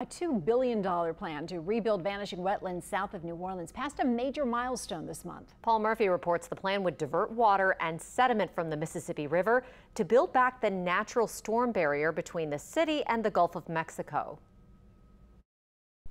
A $2 billion plan to rebuild vanishing wetlands south of New Orleans passed a major milestone this month. Paul Murphy reports the plan would divert water and sediment from the Mississippi River to build back the natural storm barrier between the city and the Gulf of Mexico.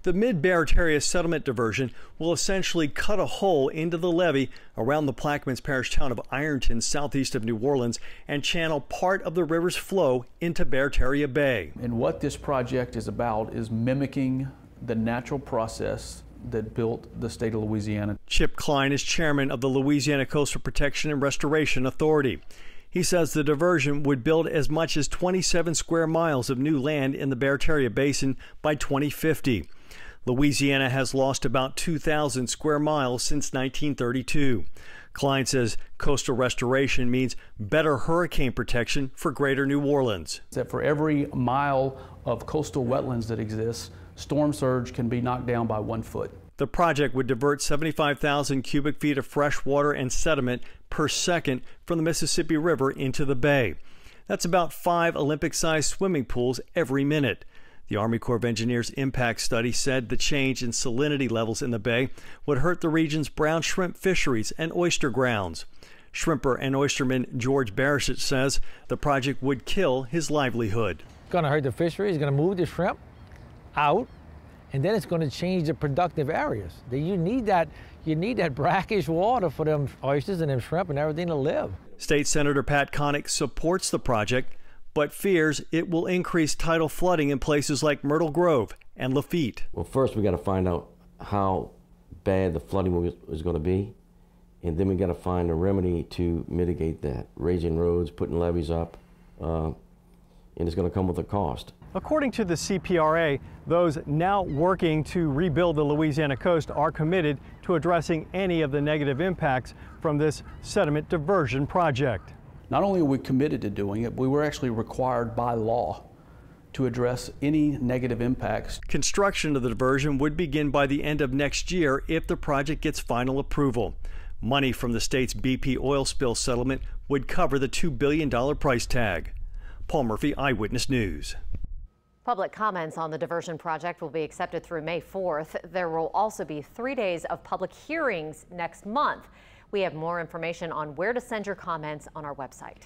The Mid-Barataria sediment diversion will essentially cut a hole into the levee around the Plaquemines Parish town of Ironton, southeast of New Orleans, and channel part of the river's flow into Barataria Bay. And what this project is about is mimicking the natural process that built the state of Louisiana. Chip Kline is chairman of the Louisiana Coastal Protection and Restoration Authority. He says the diversion would build as much as 27 square miles of new land in the Barataria Basin by 2050. Louisiana has lost about 2,000 square miles since 1932. Kline says coastal restoration means better hurricane protection for greater New Orleans. That for every mile of coastal wetlands that exists, storm surge can be knocked down by one foot. The project would divert 75,000 cubic feet of fresh water and sediment per second from the Mississippi River into the bay. That's about five Olympic sized swimming pools every minute. The Army Corps of Engineers impact study said the change in salinity levels in the bay would hurt the region's brown shrimp fisheries and oyster grounds. Shrimper and oysterman George Barisich says the project would kill his livelihood. It's going to hurt the fishery, it's going to move the shrimp out, and then it's going to change the productive areas. You need that, you need that brackish water for them oysters and them shrimp and everything to live. State Senator Pat Connick supports the project but fears it will increase tidal flooding in places like Myrtle Grove and Lafitte. Well, first we got to find out how bad the flooding is going to be, and then we got to find a remedy to mitigate that. Raising roads, putting levees up, uh, and it's going to come with a cost. According to the CPRA, those now working to rebuild the Louisiana coast are committed to addressing any of the negative impacts from this sediment diversion project. Not only are we committed to doing it, we were actually required by law to address any negative impacts. Construction of the diversion would begin by the end of next year if the project gets final approval. Money from the state's BP oil spill settlement would cover the $2 billion price tag. Paul Murphy, Eyewitness News. Public comments on the diversion project will be accepted through May 4th. There will also be three days of public hearings next month. We have more information on where to send your comments on our website.